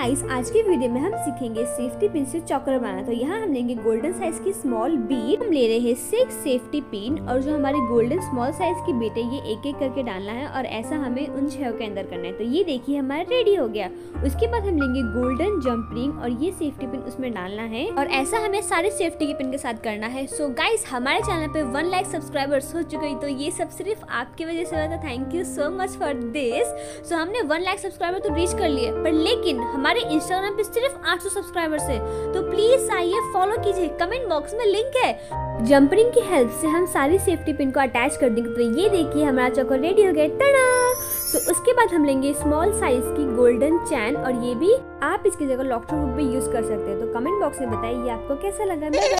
Guys आज की video में हम सीखेंगे सेफ्टी पिन से चौकर बनाना। तो यहाँ हम लेंगे गोल्डन साइज़ की स्मॉल बीट हम ले रहे हैं सिक्स सेफ्टी पिन और जो हमारे गोल्डन स्मॉल साइज़ की बीट है ये एक एक करके डालना है और ऐसा हमें उन छह के अंदर करना है। तो ये देखिए, हमारा रेडी हो गया। उसके बाद हम लेंगे गोल्डन जंप रिंग और ये सेफ्टी पिन उसमें डालना है। और ऐसा हमें सारे सेफ्टी के पिन के साथ करना है। सो गाइस हमारे चैनल पे वन लाख सब्सक्राइबर्स हो चुके तो ये सब सिर्फ़ आपकी वजह से हुआ था। Thank you so much for this so हमने वन लाख सब्सक्राइबर तो रीच कर लिए, पर लेकिन हमारे इंस्टाग्राम पे सिर्फ़ 800 सब्सक्राइबर्स है। तो प्लीज़ आइए फॉलो कीजिए। कमेंट बॉक्स में लिंक है। जंपरिंग की हेल्प से हम सारी सेफ्टी पिन को अटैच कर देंगे। तो ये देखिए, हमारा चौको रेडी हो गया। टड़ा तो उसके बाद हम लेंगे स्मॉल साइज़ की गोल्डन चैन और ये भी आप इसकी जगह लॉकटो भी यूज़ कर सकते हैं। तो कमेंट बॉक्स में बताइए आपको कैसा लगा।